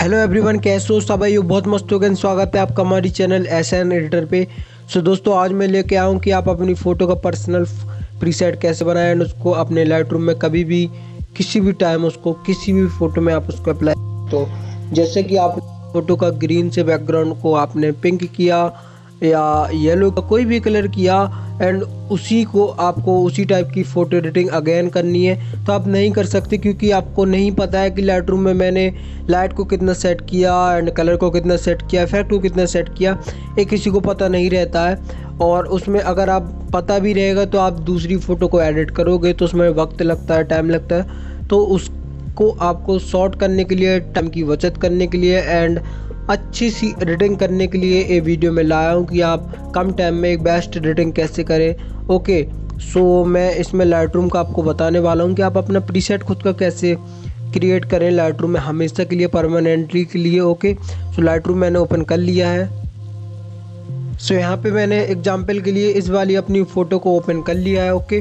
Hello everyone कैसे हो सब भाई? बहुत मस्त हो गए। स्वागत है आपका हमारी चैनल एस एन एडिटर पे। सो दोस्तों, आज मैं लेके आया हूँ कि आप अपनी फ़ोटो का पर्सनल प्रीसेट कैसे बनाएँ एंड उसको अपने लाइट रूम में कभी भी, किसी भी टाइम उसको, किसी भी फ़ोटो में आप उसको अप्लाई तो जैसे कि आप फ़ोटो का ग्रीन से बैकग्राउंड को आपने पिंक किया या येलो का कोई भी कलर किया एंड उसी को आपको उसी टाइप की फ़ोटो एडिटिंग अगेन करनी है। तो आप नहीं कर सकते, क्योंकि आपको नहीं पता है कि लाइट में मैंने लाइट को कितना सेट किया एंड कलर को कितना सेट किया इफ़ेक्ट को कितना सेट किया, ये किसी को पता नहीं रहता है। और उसमें अगर आप पता भी रहेगा तो आप दूसरी फ़ोटो को एडिट करोगे तो उसमें वक्त लगता है टाइम लगता है। तो उसको आपको शॉर्ट करने के लिए टाइम की बचत करने के लिए एंड अच्छी सी एडिटिंग करने के लिए ये वीडियो में लाया हूँ कि आप कम टाइम में एक बेस्ट एडिटिंग कैसे करें। ओके सो मैं इसमें लाइट रूम का आपको बताने वाला हूँ कि आप अपना प्रीसेट खुद का कैसे क्रिएट करें लाइट में हमेशा के लिए परमानेंटली के लिए ओके सो लाइट मैंने ओपन कर लिया है। सो यहाँ पे मैंने एग्जांपल के लिए इस वाली अपनी फ़ोटो को ओपन कर लिया है ओके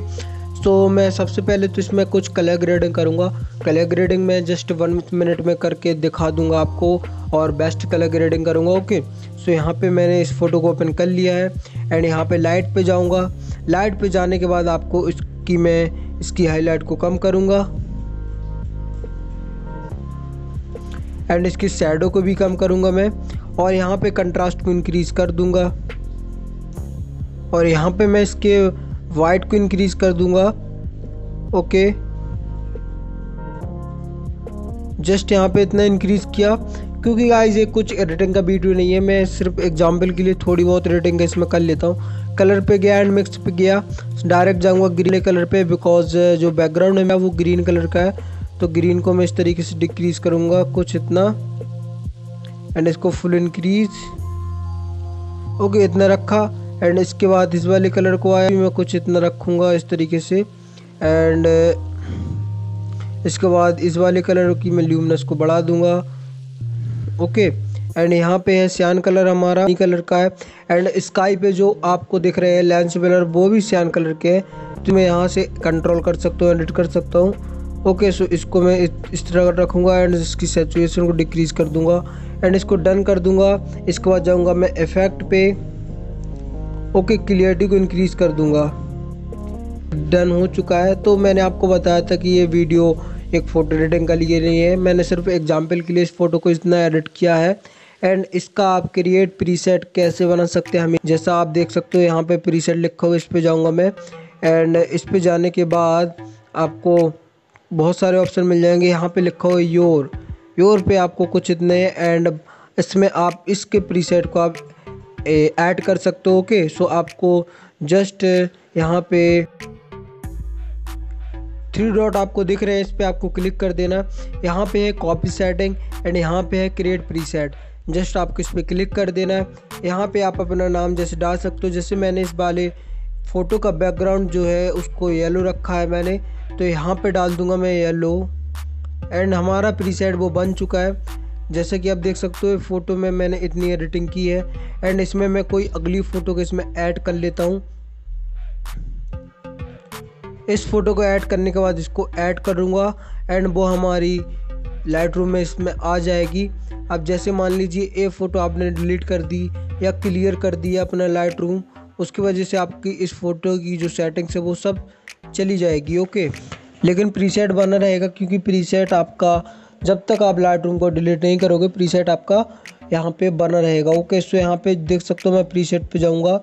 सो मैं सबसे पहले तो इसमें कुछ कलर ग्रेडिंग करूँगा। कलर ग्रेडिंग मैं जस्ट वन मिनट में करके दिखा दूँगा आपको और बेस्ट कलर ग्रेडिंग करूँगा ओके सो यहाँ पे मैंने इस फ़ोटो को ओपन कर लिया है एंड यहाँ पे लाइट पे जाऊँगा। लाइट पे जाने के बाद आपको इसकी मैं, इसकी हाईलाइट को कम करूँगा। एंड इसकी शेडो को भी कम करूँगा मैं और यहाँ पे कंट्रास्ट को इंक्रीज़ कर दूँगा। और यहाँ पे मैं इसके वाइट को इंक्रीज कर दूँगा। ओके जस्ट यहाँ पे इतना इंक्रीज किया, क्योंकि गाइस ये कुछ एडिटिंग का वीडियो नहीं है। मैं सिर्फ़ एग्जांपल के लिए थोड़ी बहुत एडिटिंग इसमें कर लेता हूँ। कलर पे गया एंड मिक्स पे गया। डायरेक्ट जाऊँगा ग्रीन कलर पे बिकॉज़ जो बैकग्राउंड है वो ग्रीन कलर का है। तो ग्रीन को मैं इस तरीके से डिक्रीज करूँगा। कुछ इतना। एंड इसको फुल इंक्रीज ओके इतना रखा। एंड इसके बाद इस वाले कलर को आया, मैं कुछ इतना रखूँगा इस तरीके से। एंड इसके बाद इस वाले कलर की मैं ल्यूमनस को बढ़ा दूँगा। ओके एंड यहाँ पे है सियान कलर हमारा कलर का है। एंड स्काई पे जो आपको दिख रहे हैं लेंस कलर वो भी सियान कलर के हैं। तो मैं यहाँ से कंट्रोल कर सकता हूँ एडिट कर सकता हूँ। ओके सो इसको मैं इस तरह रखूँगा एंड इसकी सेचुएशन को डिक्रीज़ कर दूँगा। एंड इसको डन कर दूँगा। इसके बाद जाऊँगा मैं इफ़ेक्ट पे। ओके क्लियरिटी को इंक्रीज़ कर दूँगा। डन हो चुका है तो मैंने आपको बताया था कि ये वीडियो एक फ़ोटो एडिटिंग का लिए नहीं है। मैंने सिर्फ़ एग्जांपल के लिए इस फ़ोटो को इतना एडिट किया है। एंड इसका आप क्रिएट प्रीसेट कैसे बना सकते हैं हमें? जैसा आप देख सकते हो, यहाँ पे प्रीसेट लिखा हुआ इस पर जाऊँगा मैं। एंड इस पर जाने के बाद आपको बहुत सारे ऑप्शन मिल जाएँगे। यहाँ पे लिखा हुआ योर योर पे आपको कुछ इतने एंड इसमें आप, इसके प्रीसेट को आप ऐड कर सकते हो ओके सो आपको जस्ट यहाँ पे थ्री डॉट आपको दिख रहे हैं, इस पर आपको क्लिक कर देना। यहाँ पे है कॉपी सेटिंग एंड यहाँ पे है क्रिएट प्री सेट जस्ट आपको इस पर क्लिक कर देना। है यहाँ पे आप अपना नाम जैसे डाल सकते हो, जैसे मैंने इस वाले फ़ोटो का बैकग्राउंड जो है, उसको येलो रखा है मैंने। तो यहाँ पे डाल दूँगा मैं येलो एंड हमारा प्रीसेट वो बन चुका है। जैसे कि आप देख सकते हो फ़ोटो में मैंने इतनी एडिटिंग की है एंड इसमें मैं कोई अगली फ़ोटो को इसमें ऐड कर लेता हूँ। इस फ़ोटो को ऐड करने के बाद इसको ऐड करूँगा एंड वो हमारी लाइट रूम में इसमें आ जाएगी। अब जैसे मान लीजिए, ये फ़ोटो आपने डिलीट कर दी या क्लियर कर दिया अपना लाइट रूम उसकी वजह से आपकी इस फ़ोटो की जो सेटिंग्स है वो सब चली जाएगी ओके लेकिन प्रीसेट बना रहेगा, क्योंकि प्रीसेट आपका जब तक आप लाइट को डिलीट नहीं करोगे प्रीसेट आपका यहाँ पे बना रहेगा। ओके सो यहाँ पे देख सकते हो मैं प्रीसेट पे जाऊँगा।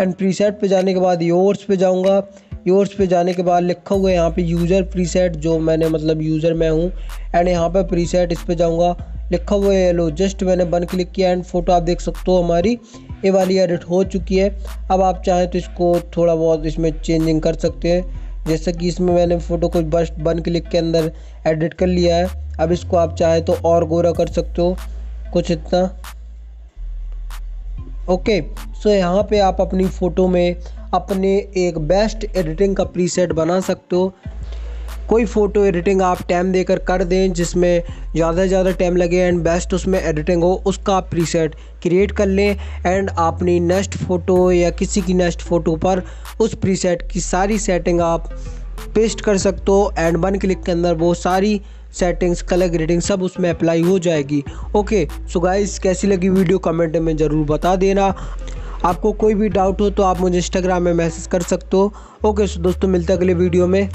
एंड प्रीसेट पे जाने के बाद योर्स पे जाऊँगा। योर्स पे जाने के बाद लिखा हुआ है यहाँ पे यूज़र प्रीसेट जो मैंने मतलब यूज़र मैं हूँ। एंड यहाँ पे प्रीसेट इस पर जाऊँगा। लिखा हुआ है लो जस्ट मैंने वन क्लिक किया एंड फ़ोटो आप देख सकते हो हमारी। ये वाली एडिट हो चुकी है। अब आप चाहें तो इसको थोड़ा बहुत इसमें चेंजिंग कर सकते हैं। जैसे कि इसमें मैंने फ़ोटो को बस वन क्लिक के अंदर एडिट कर लिया है। अब इसको आप चाहे तो और गोरा कर सकते हो। कुछ इतना। ओके सो यहाँ पे आप अपनी फ़ोटो में अपने एक बेस्ट एडिटिंग का प्रीसेट बना सकते हो। कोई फ़ोटो एडिटिंग आप टाइम देकर कर दें, जिसमें ज़्यादा से ज़्यादा टाइम लगे एंड बेस्ट उसमें एडिटिंग हो, उसका आप प्रीसेट क्रिएट कर लें एंड अपनी नेक्स्ट फ़ोटो या किसी की नेक्स्ट फ़ोटो पर उस प्रीसेट की सारी सेटिंग आप पेस्ट कर सकते हो एंड वन क्लिक के अंदर वो सारी सेटिंग्स कलर ग्रेडिंग सब उसमें अप्लाई हो जाएगी। ओके सो गाइस कैसी लगी वीडियो कमेंट में ज़रूर बता देना। आपको कोई भी डाउट हो तो आप मुझे इंस्टाग्राम में मैसेज कर सकते हो। ओके सो दोस्तों, मिलते अगले वीडियो में।